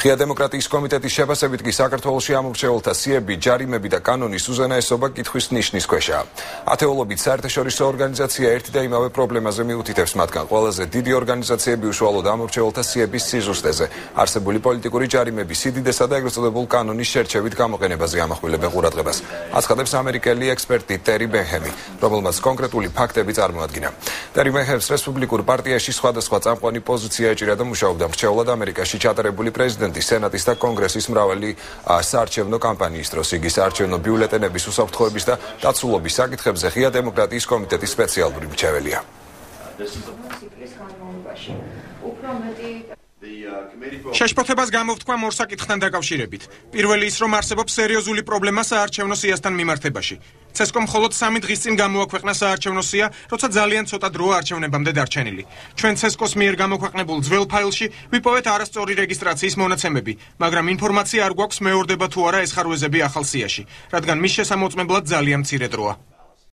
ღია დემოკრატიის კომიტეტის შეფასებით კი საქართველოსი ამორჩეულთა სიები, ჯარიმები და კანონის უზენაესობა კითხვის ნიშნის ქვეშაა. ათეულობით საერთაშორისო ორგანიზაცია ერთი და იმავე პრობლემაზე მიუთითებს მათგან ყველაზე დიდი ორგანიზაციები უშუალოდ ამორჩეულთა სიების სიზუსტეზე, არსებული პოლიტიკური ჯარიმების სიდიდესა და ეგრეთ წოდებულ კანონის შერჩევით გამოყენებაზე ამახვილებენ ყურადღებას. აცხადებს ამერიკელი ექსპერტი ტერი ბენჰემი, რომელმაც კონკრეტული ფაქტები წარმოადგინა. ტერი ბენჰემს რესპუბლიკურ პარტიაში სხვადასხვა წამყვანი პოზიცია ეჭირა და მუშაობდა მრჩევლად ამერიკაში ჩატარებული პრეზიდენტ პრეზიდენტის, სენატის და კონგრესის მრავალი საარჩევნო კამპანიის დროს იგი საარჩევნო ბიულეტენების უსაფრთხოების და დაცულობის საკითხებზე ღია დემოკრატიის კომიტეტის სპეციალური მრჩეველია. შეშფოთებას გამოვთქვა მორსაკითხთან დაკავშირებით. პირველი ის, რომ არსებობს სერიოზული პრობლემა საარჩევნო სიასთან მიმართებაში. ცესკომ მხოლოდ 3 დღის წინ გამოაქვეყნა საარჩევნო სია, როცა ძალიან ცოტა დრო არჩევნებამდე დარჩენილი. ჩვენ ცესკოს მიერ გამოქვეყნებულ ძველ ფაილში ვიპოვეთ არასწორი რეგისტრაციის მონაცემები, მაგრამ ინფორმაცია არ გვაქვს მეორდება თუ არა ეს ხარვეზები ახალ სიაში, რადგან მის შესამოწმებლად ძალიან მცირე დროა.